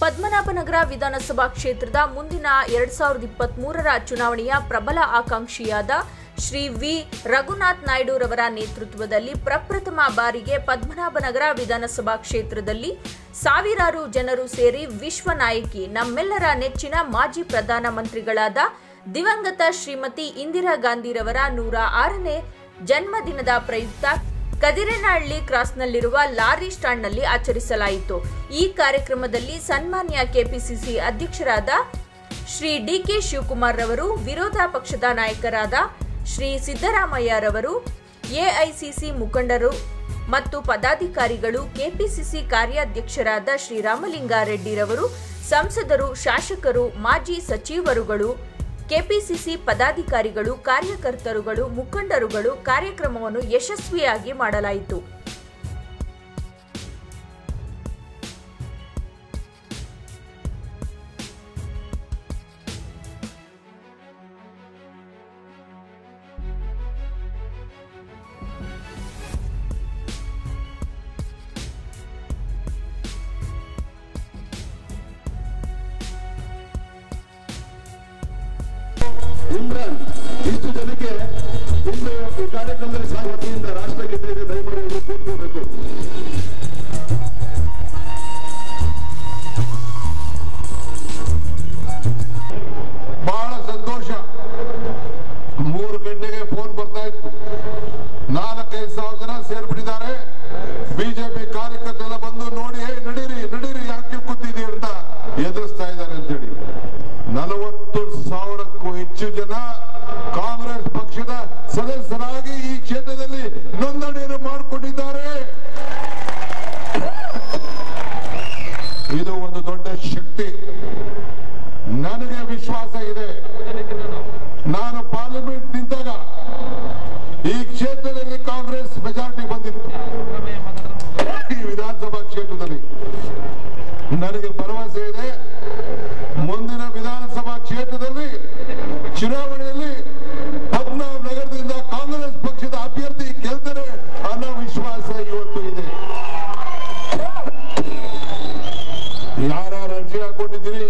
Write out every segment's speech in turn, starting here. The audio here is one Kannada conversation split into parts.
ಪದ್ಮನಾಭನಗರ ವಿಧಾನಸಭಾ ಕ್ಷೇತ್ರದ ಮುಂದಿನ ಎರಡ್ ಸಾವಿರದ ಇಪ್ಪತ್ತ್ ಮೂರರ ಚುನಾವಣೆಯ ಪ್ರಬಲ ಆಕಾಂಕ್ಷಿಯಾದ ಶ್ರೀ ವಿ. ರಘುನಾಥ್ ನಾಯ್ಡುರವರ ನೇತೃತ್ವದಲ್ಲಿ ಪ್ರಪ್ರಥಮ ಬಾರಿಗೆ ಪದ್ಮನಾಭನಗರ ವಿಧಾನಸಭಾ ಕ್ಷೇತ್ರದಲ್ಲಿ ಸಾವಿರಾರು ಜನರು ಸೇರಿ ವಿಶ್ವ ನಾಯಕಿ, ನಮ್ಮೆಲ್ಲರ ನೆಚ್ಚಿನ ಮಾಜಿ ಪ್ರಧಾನಮಂತ್ರಿಗಳಾದ ದಿವಂಗತ ಶ್ರೀಮತಿ ಇಂದಿರಾ ಗಾಂಧಿರವರ ನೂರ ಆರನೇ ಜನ್ಮದಿನದ ಪ್ರಯುಕ್ತ ಕದಿರೇನಹಳ್ಳಿ ಕ್ರಾಸ್ನಲ್ಲಿರುವ ಲಾರಿ ಸ್ಟ್ಯಾಂಡ್ನಲ್ಲಿ ಆಚರಿಸಲಾಯಿತು. ಈ ಕಾರ್ಯಕ್ರಮದಲ್ಲಿ ಸನ್ಮಾನ್ಯ ಕೆಪಿಸಿಸಿ ಅಧ್ಯಕ್ಷರಾದ ಶ್ರೀ ಡಿಕೆ ಶಿವಕುಮಾರ್ ರವರು ವಿರೋಧ ಪಕ್ಷದ ನಾಯಕರಾದ ಶ್ರೀ ಸಿದ್ದರಾಮಯ್ಯರವರು, ಎಐಸಿಸಿ ಮುಖಂಡರು ಮತ್ತು ಪದಾಧಿಕಾರಿಗಳು, ಕೆಪಿಸಿಸಿ ಕಾರ್ಯಾಧ್ಯಕ್ಷರಾದ ಶ್ರೀ ರಾಮಲಿಂಗಾರೆಡ್ಡಿರವರು, ಸಂಸದರು, ಶಾಸಕರು, ಮಾಜಿ ಸಚಿವರುಗಳು ಕೆಪಿಸಿಸಿ ಪದಾಧಿಕಾರಿಗಳು ಕಾರ್ಯಕರ್ತರುಗಳು ಮುಖಂಡರುಗಳು ಕಾರ್ಯಕ್ರಮವನ್ನು ಯಶಸ್ವಿಯಾಗಿ ಮಾಡಲಾಯಿತು. ಇಮ್ರಾನ್ ಇಷ್ಟು ಜನಕ್ಕೆ ಇಂದು ಈ ಕಾರ್ಯಕ್ರಮದಲ್ಲಿ ಸಹ ರಾಷ್ಟ್ರ ರಾಷ್ಟ್ರಗೀತೆ ಇದೆ ದಯಮಾಡಿ ಅವರು ಕೂತ್ಕೋಬೇಕು. ಬಹಳ ಸಂತೋಷ. ಮೂರು ಗಂಟೆಗೆ ಫೋನ್ ಬರ್ತಾ ಇತ್ತು. ನಾಲ್ಕೈದು ಸಾವಿರ ಜನ ಸೇರ್ಬಿಟ್ಟಿದ್ದಾರೆ. ಬಿಜೆಪಿ ಕಾರ್ಯಕರ್ತರೆಲ್ಲ ಬಂದು ನೋಡಿ ಹೇ ನಡೀರಿ ನಡೀರಿ ಯಾಕೆ ಕೂತಿದ್ದೀರಿ ಅಂತ ಎದುರಿಸ್ತಾ ಇದ್ದಾರೆ ಅಂತೇಳಿ ನಲವತ್ತು ಸಾವಿರಕ್ಕೂ ಹೆಚ್ಚು ಜನ ಕಾಂಗ್ರೆಸ್ ಪಕ್ಷದ ಸದಸ್ಯರಾಗಿ ಈ ಕ್ಷೇತ್ರದಲ್ಲಿ ನೋಂದಣಿಯನ್ನು ಮಾಡಿಕೊಂಡಿದ್ದಾರೆ ಇದು ಒಂದು ದೊಡ್ಡ ಶಕ್ತಿ ನನಗೆ ವಿಶ್ವಾಸ ಇದೆ ನಾನು ಪಾರ್ಲಿಮೆಂಟ್ ನಿಂತಾಗ ಈ ಕ್ಷೇತ್ರದಲ್ಲಿ ಕಾಂಗ್ರೆಸ್ ಮೆಜಾರಿಟಿ ಬಂದಿತ್ತು ಈ ವಿಧಾನಸಭಾ ಕ್ಷೇತ್ರದಲ್ಲಿ ನನಗೆ ಭರವಸೆ ಇದೆ ಮುಂದಿನ ವಿಧಾನಸಭಾ ಕ್ಷೇತ್ರದಲ್ಲಿ ಚುನಾವಣೆಯಲ್ಲಿ ಪದ್ಮನಾಭ ನಗರದಿಂದ ಕಾಂಗ್ರೆಸ್ ಪಕ್ಷದ ಅಭ್ಯರ್ಥಿ ಗೆಲ್ತಾರೆ ಅನ್ನೋ ವಿಶ್ವಾಸ ಇವತ್ತು ಇದೆ ಯಾರ್ಯಾರು ಅರ್ಜಿ ಹಾಕೊಂಡಿದ್ದೀರಿ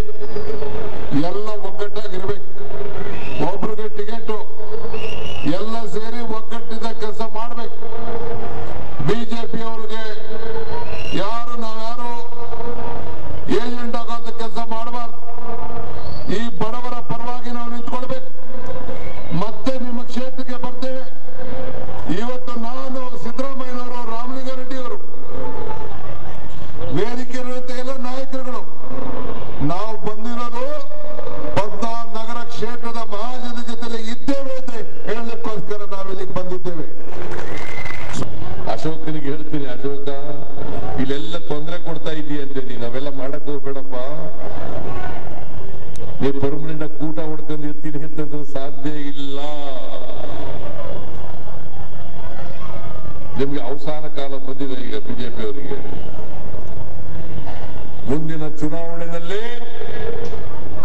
ಎಲ್ಲ ಒಗ್ಗಟ್ಟಾಗಿರ್ಬೇಕು ಒಬ್ರಿಗೆ ಟಿಕೆಟ್ ಎಲ್ಲ ಸೇರಿ ಒಗ್ಗಟ್ಟಿಂದ ಕೆಲಸ ಮಾಡ್ಬೇಕು ಬಿಜೆಪಿ ಅವರಿಗೆ ಯಾರು ನಾವ್ಯಾರು ಏಜೆಂಟ್ ಆಗೋಂತ ಕೆಲಸ ಮಾಡಬಾರ್ದು ಈ ಬಡವರ ಪರವಾಗಿ ನಾವು ನಿಂತ್ಕೊಳ್ಬೇಕು ಮತ್ತೆ ನಿಮ್ಮ ಕ್ಷೇತ್ರಕ್ಕೆ ಬರ್ತೇವೆ ಇವತ್ತು ನಾನು ಸಿದ್ದರಾಮಯ್ಯನವರು ರಾಮಲಿಂಗಾರೆಡ್ಡಿ ಅವರು ವೇದಿಕೆ ಎಲ್ಲ ನಾಯಕರುಗಳು, ನಾವು ಬಂದಿರೋದು ಪದ್ಮನಾಭ ನಗರ ಕ್ಷೇತ್ರದ ಮಹಾಜನ ಜೊತೆ ಇದ್ದೇವೆ ಅಂತ ಹೇಳಲಿಕ್ಕೋಸ್ಕರ ನಾವಿಲ್ಲಿಗೆ ಬಂದಿದ್ದೇವೆ. ಅಶೋಕನಿಗೆ ಹೇಳ್ತೀನಿ, ಅಶೋಕ, ಇಲ್ಲೆಲ್ಲ ತೊಂದರೆ ಕೊಡ್ತಾ ಇದೀಯಂತೆ ನೀನ್ ಅವೆಲ್ಲ ಮಾಡಕ್ ಹೋಗ್ಬೇಡಪ್ಪ. ನೀವು ಪರ್ಮನೆಂಟ್ ಕೂಟ ಹೊಡ್ಕೊಂಡು ಇರ್ತೀನಿ ಅಂತಂದ್ರೆ ಸಾಧ್ಯ ಇಲ್ಲ. ನಿಮ್ಗೆ ಅವಸಾನ ಕಾಲ ಬಂದಿದೆ ಈಗ ಬಿಜೆಪಿ ಅವರಿಗೆ. ಮುಂದಿನ ಚುನಾವಣೆಯಲ್ಲಿ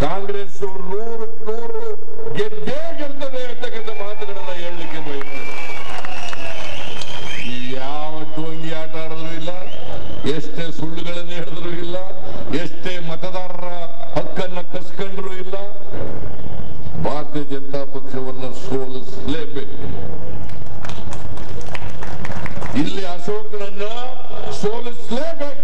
ಕಾಂಗ್ರೆಸ್ ನೂರು ನೂರು ಗೆದ್ದೇ ಗೆಲ್ತದೆ ಅಂತಕ್ಕಂಥ ಮಾತುಗಳನ್ನ ಹೇಳಲಿಕ್ಕೆ ಬಯಸ್ತೇನೆ. ನೀವು ಯಾವ ಟೋಂಗಿ ಆಟ ಆಡಿದ್ರು ಇಲ್ಲ, ಎಷ್ಟೇ ಸುಳ್ಳುಗಳನ್ನು ಹೇಳಿದ್ರು ಇಲ್ಲ, ಎಷ್ಟೇ ಮತದಾರರ ಹಕ್ಕನ್ನ ಕಸ್ಕೊಂಡ್ರು ಇಲ್ಲ, ಭಾರತೀಯ ಜನತಾ ಪಕ್ಷವನ್ನು ಸೋಲಿಸಲೇಬೇಕು. ಇಲ್ಲಿ ಅಶೋಕನನ್ನ ಸೋಲಿಸಲೇಬೇಕು.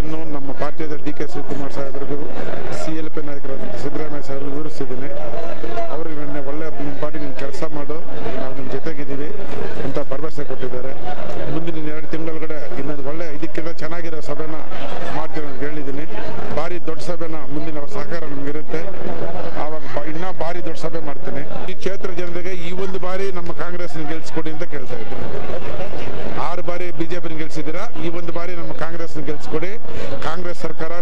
ಎಲ್ಲ ನಮ್ಮ ಪಾರ್ಟಿಯಾದ ಡಿ ಕೆ ಶಿವಕುಮಾರ್ ಸಾಹೇಬ್ರಿಗೂ ಸಿ ಎಲ್ ಪಿ ನಾಯಕರಾದಂಥ ಸಿದ್ದರಾಮಯ್ಯ ಸಾಹೇಬರು ವಿವರಿಸಿದ್ದೀನಿ. ಅವ್ರಿಗೆ ನನ್ನ ಒಳ್ಳೆ ನಿಮ್ಮ ಪಾರ್ಟಿ ನಿಮ್ಮ ಕೆಲಸ ಮಾಡು. ಒಂದು ಬಾರಿ ನಮ್ಮ ಕಾಂಗ್ರೆಸ್ ಗೆಲ್ಸ್ಕೊಡಿ. ಕಾಂಗ್ರೆಸ್ ಸರ್ಕಾರ